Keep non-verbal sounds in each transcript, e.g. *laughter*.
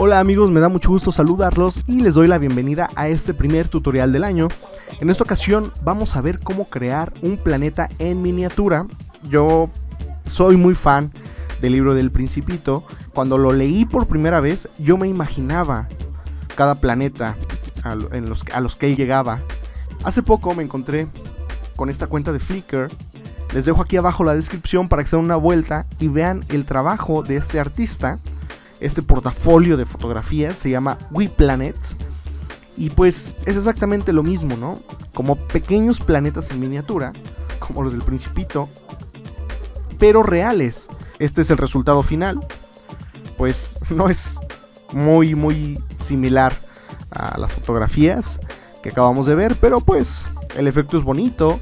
Hola amigos, me da mucho gusto saludarlos y les doy la bienvenida a este primer tutorial del año. En esta ocasión vamos a ver cómo crear un planeta en miniatura. Yo soy muy fan del libro del principito. Cuando lo leí por primera vez yo me imaginaba cada planeta a, los, que él llegaba. Hace poco me encontré con esta cuenta de Flickr. Les dejo aquí abajo la descripción para que se den una vuelta y vean el trabajo de este artista este portafolio de fotografías se llama We Planets. Y pues es exactamente lo mismo, ¿no? Como pequeños planetas en miniatura, como los del Principito, pero reales. Este es el resultado final. Pues *laughs* no es muy, muy similar a las fotografías que acabamos de ver, pero pues el efecto es bonito,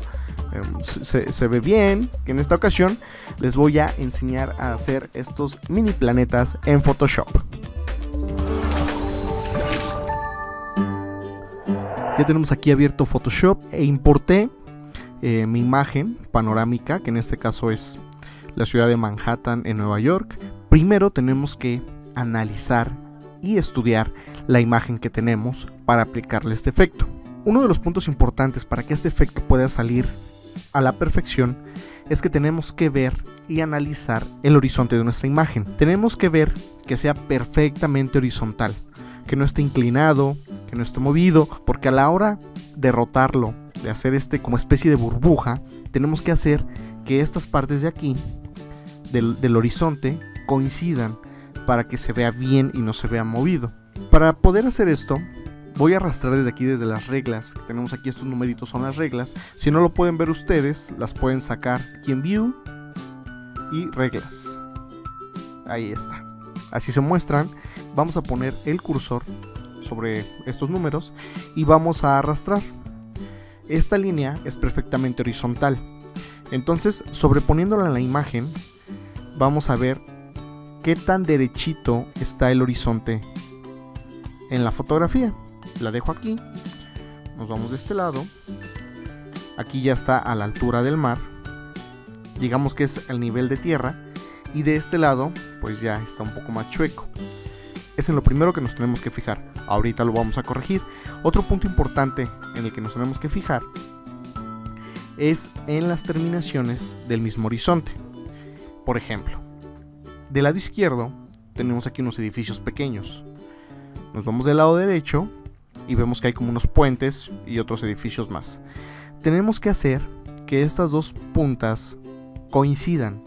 Em, se, ve bien. Que en esta ocasión les voy a enseñar a hacer estos mini planetas en Photoshop. Ya tenemos aquí abierto Photoshop e importé eh, mi imagen panorámica, que en este caso es la ciudad de Manhattan en Nueva York. Primero tenemos que analizar y estudiar la imagen que tenemos para aplicarle este efecto. Uno de los puntos importantes para que este efecto pueda salir a la perfección es que tenemos que ver y analizar el horizonte de nuestra imagen. Tenemos que ver que sea perfectamente horizontal, que no esté inclinado, que no esté movido, porque a la hora de rotarlo, de hacer este como especie de burbuja, tenemos que hacer que estas partes de aquí, del, del horizonte, coincidan para que se vea bien y no se vea movido. Para poder hacer esto, Voy a arrastrar desde aquí, desde las reglas. tenemos aquí estos numeritos, son las reglas. Si no lo pueden ver ustedes, las pueden sacar aquí en View y reglas. Ahí está. Así se muestran. Vamos a poner el cursor sobre estos números y vamos a arrastrar. Esta línea es perfectamente horizontal. Entonces, sobreponiéndola en la imagen, vamos a ver qué tan derechito está el horizonte en la fotografía la dejo aquí. Nos vamos de este lado. Aquí ya está a la altura del mar. Digamos que es el nivel de tierra. Y de este lado, pues ya está un poco más chueco. Es en lo primero que nos tenemos que fijar. Ahorita lo vamos a corregir. Otro punto importante en el que nos tenemos que fijar es en las terminaciones del mismo horizonte. Por ejemplo, del lado izquierdo tenemos aquí unos edificios pequeños. Nos vamos del lado derecho y vemos que hay como unos puentes y otros edificios más. Tenemos que hacer que estas dos puntas coincidan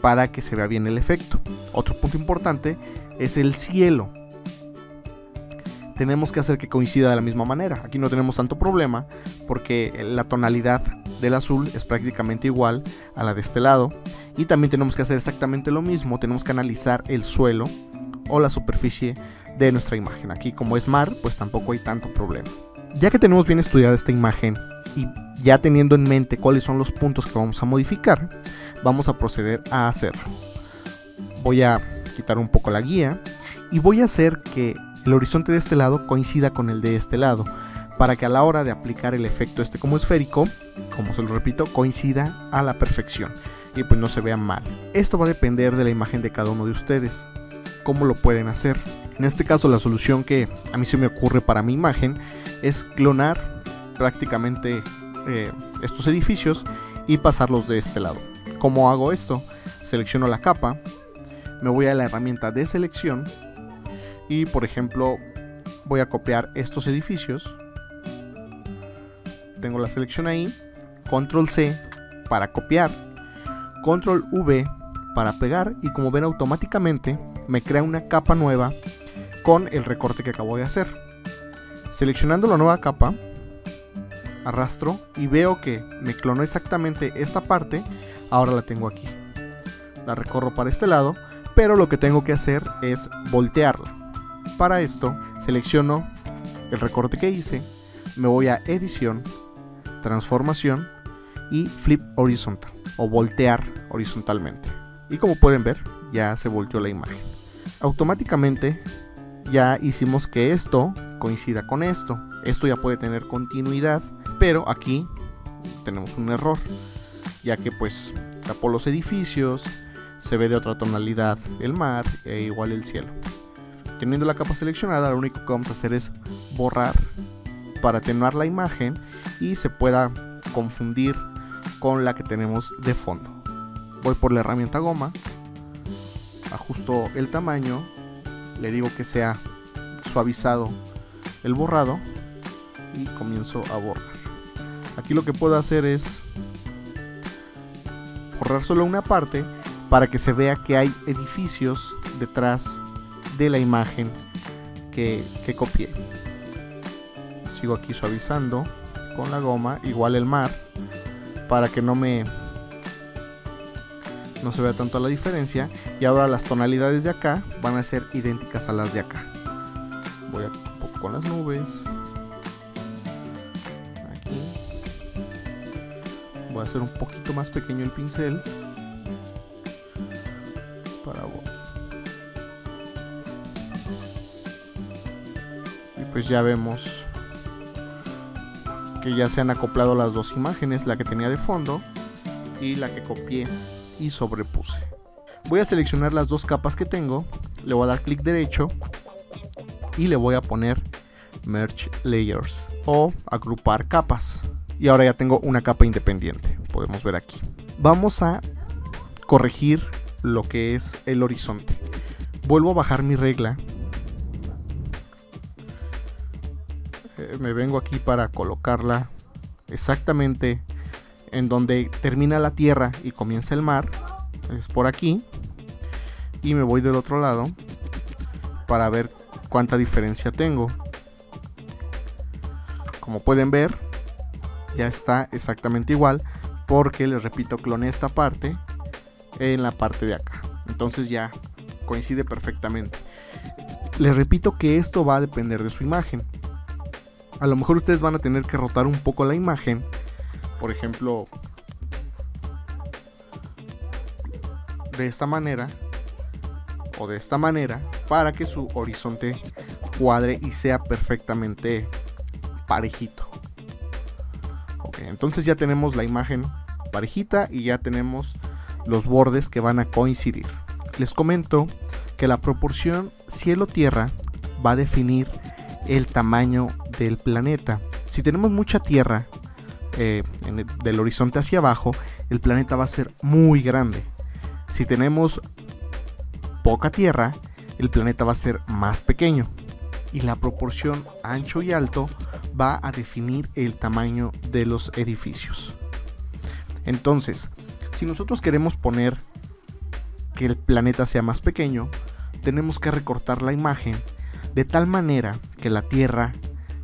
para que se vea bien el efecto. Otro punto importante es el cielo. Tenemos que hacer que coincida de la misma manera. Aquí no tenemos tanto problema porque la tonalidad del azul es prácticamente igual a la de este lado. Y también tenemos que hacer exactamente lo mismo. Tenemos que analizar el suelo o la superficie de nuestra imagen. Aquí como es mar, pues tampoco hay tanto problema. Ya que tenemos bien estudiada esta imagen y ya teniendo en mente cuáles son los puntos que vamos a modificar, vamos a proceder a hacerlo. Voy a quitar un poco la guía y voy a hacer que el horizonte de este lado coincida con el de este lado para que a la hora de aplicar el efecto este como esférico, como se lo repito, coincida a la perfección y pues no se vea mal. Esto va a depender de la imagen de cada uno de ustedes. ¿Cómo lo pueden hacer? En este caso la solución que a mí se me ocurre para mi imagen es clonar prácticamente eh, estos edificios y pasarlos de este lado. ¿Cómo hago esto? Selecciono la capa, me voy a la herramienta de selección y por ejemplo voy a copiar estos edificios. Tengo la selección ahí, control C para copiar, control V para pegar y como ven automáticamente me crea una capa nueva con el recorte que acabo de hacer. Seleccionando la nueva capa, arrastro y veo que me clonó exactamente esta parte, ahora la tengo aquí. La recorro para este lado, pero lo que tengo que hacer es voltearla. Para esto, selecciono el recorte que hice, me voy a edición, transformación y flip horizontal o voltear horizontalmente. Y como pueden ver, ya se volteó la imagen. Automáticamente ya hicimos que esto coincida con esto. Esto ya puede tener continuidad, pero aquí tenemos un error, ya que pues tapó los edificios, se ve de otra tonalidad el mar e igual el cielo. Teniendo la capa seleccionada, lo único que vamos a hacer es borrar para atenuar la imagen y se pueda confundir con la que tenemos de fondo. Voy por la herramienta goma, ajusto el tamaño, le digo que sea suavizado el borrado y comienzo a borrar. Aquí lo que puedo hacer es borrar solo una parte para que se vea que hay edificios detrás de la imagen que, que copié. Sigo aquí suavizando con la goma, igual el mar, para que no me no se vea tanto la diferencia. Y ahora las tonalidades de acá van a ser idénticas a las de acá. Voy a un poco con las nubes. Aquí. Voy a hacer un poquito más pequeño el pincel. Para y pues ya vemos que ya se han acoplado las dos imágenes la que tenía de fondo y la que copié y sobrepuse. Voy a seleccionar las dos capas que tengo, le voy a dar clic derecho y le voy a poner Merge Layers o agrupar capas. Y ahora ya tengo una capa independiente, podemos ver aquí. Vamos a corregir lo que es el horizonte. Vuelvo a bajar mi regla. Eh, me vengo aquí para colocarla exactamente en donde termina la tierra y comienza el mar, es por aquí, y me voy del otro lado para ver cuánta diferencia tengo. Como pueden ver, ya está exactamente igual, porque les repito, cloné esta parte en la parte de acá. Entonces ya coincide perfectamente. Les repito que esto va a depender de su imagen. A lo mejor ustedes van a tener que rotar un poco la imagen por ejemplo, de esta manera o de esta manera para que su horizonte cuadre y sea perfectamente parejito. Entonces ya tenemos la imagen parejita y ya tenemos los bordes que van a coincidir. Les comento que la proporción cielo-tierra va a definir el tamaño del planeta. Si tenemos mucha tierra eh, del horizonte hacia abajo, el planeta va a ser muy grande. Si tenemos poca tierra, el planeta va a ser más pequeño. Y la proporción ancho y alto va a definir el tamaño de los edificios. Entonces, si nosotros queremos poner que el planeta sea más pequeño, tenemos que recortar la imagen de tal manera que la Tierra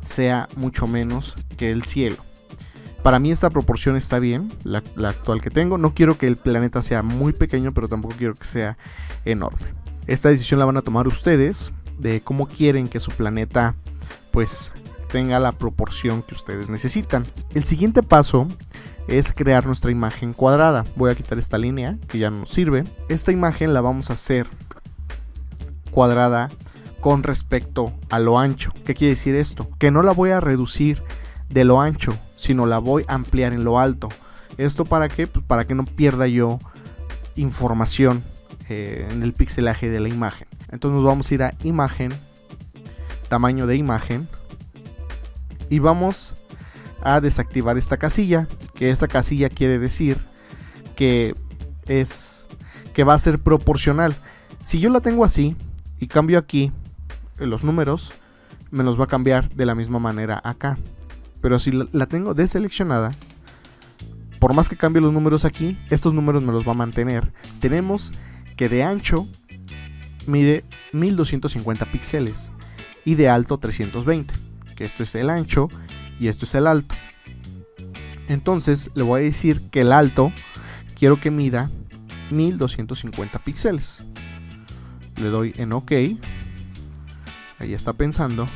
sea mucho menos que el cielo. Para mí esta proporción está bien, la, actual que tengo. No quiero que el planeta sea muy pequeño, pero tampoco quiero que sea enorme. Esta decisión la van a tomar ustedes de cómo quieren que su planeta pues tenga la proporción que ustedes necesitan. El siguiente paso es crear nuestra imagen cuadrada. Voy a quitar esta línea que ya no nos sirve. Esta imagen la vamos a hacer cuadrada con respecto a lo ancho. ¿Qué quiere decir esto? Que no la voy a reducir de lo ancho, sino la voy a ampliar en lo alto. ¿Esto para qué? Pues para que no pierda yo información eh, en el pixelaje de la imagen. Entonces nos vamos a ir a imagen, tamaño de imagen y vamos a desactivar esta casilla, que esta casilla quiere decir que es que va a ser proporcional. Si yo la tengo así y cambio aquí los números, me los va a cambiar de la misma manera acá. Pero si la tengo deseleccionada, por más que cambie los números aquí, estos números me los va a mantener. Tenemos que de ancho mide 1250 píxeles y de alto 320, que esto es el ancho y esto es el alto. Entonces le voy a decir que el alto quiero que mida 1250 píxeles. Le doy en OK. Ahí está pensando.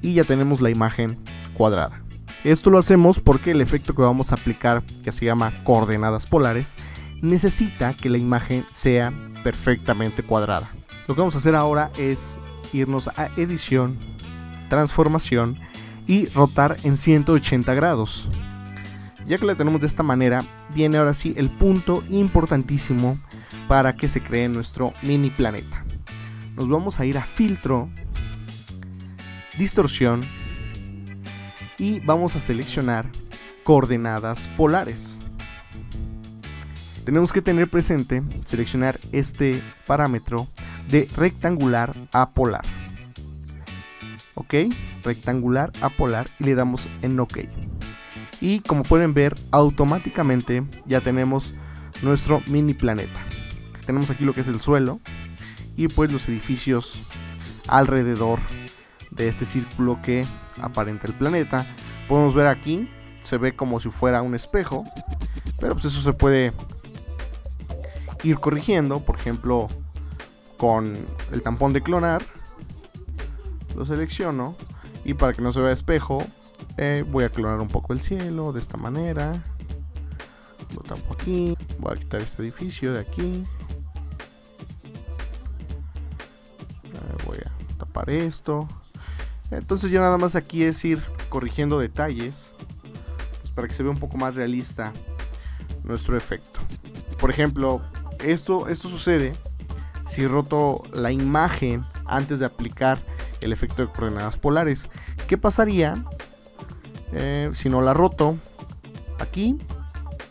Y ya tenemos la imagen cuadrada. Esto lo hacemos porque el efecto que vamos a aplicar, que se llama coordenadas polares, necesita que la imagen sea perfectamente cuadrada. Lo que vamos a hacer ahora es irnos a edición, transformación y rotar en 180 grados. Ya que la tenemos de esta manera, viene ahora sí el punto importantísimo para que se cree nuestro mini planeta. nos vamos a ir a filtro, distorsión y vamos a seleccionar coordenadas polares. Tenemos que tener presente seleccionar este parámetro de rectangular a polar. Ok, rectangular a polar y le damos en OK. Y como pueden ver, automáticamente ya tenemos nuestro mini planeta. Tenemos aquí lo que es el suelo y pues los edificios alrededor de este círculo que aparenta el planeta. Podemos ver aquí, se ve como si fuera un espejo, pero pues eso se puede ir corrigiendo, por ejemplo, con el tampón de clonar, lo selecciono y para que no se vea espejo, eh, voy a clonar un poco el cielo de esta manera. Lo tampo aquí, voy a quitar este edificio de aquí. voy a tapar esto. Entonces ya nada más aquí es ir corrigiendo detalles pues, para que se vea un poco más realista nuestro efecto. Por ejemplo, esto, esto sucede si roto la imagen antes de aplicar el efecto de coordenadas polares. ¿Qué pasaría eh, si no la roto? Aquí,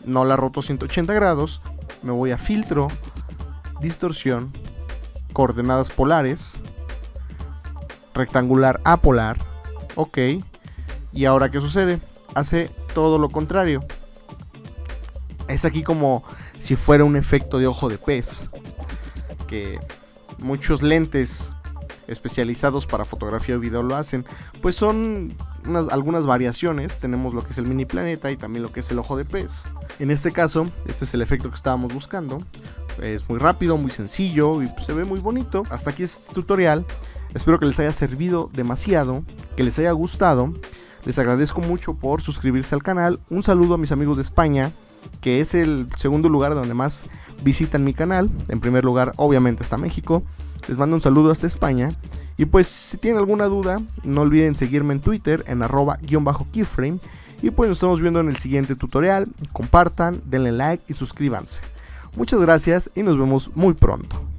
no la roto 180 grados, me voy a filtro, distorsión, coordenadas polares, rectangular a polar. Ok. Y ahora, ¿qué sucede? Hace todo lo contrario. Es aquí como si fuera un efecto de ojo de pez. Que muchos lentes especializados para fotografía y video lo hacen. Pues son algunas variaciones. Tenemos lo que es el mini planeta y también lo que es el ojo de pez. En este caso, este es el efecto que estábamos buscando. Es muy rápido, muy sencillo y se ve muy bonito. Hasta aquí este tutorial. Espero que les haya servido demasiado, que les haya gustado. Les agradezco mucho por suscribirse al canal. Un saludo a mis amigos de España, que es el segundo lugar donde más visitan mi canal. En primer lugar, obviamente, está México. Les mando un saludo hasta España. Y pues, si tienen alguna duda, no olviden seguirme en Twitter en arroba-keyframe. Y pues nos estamos viendo en el siguiente tutorial. Compartan, denle like y suscríbanse. Muchas gracias y nos vemos muy pronto.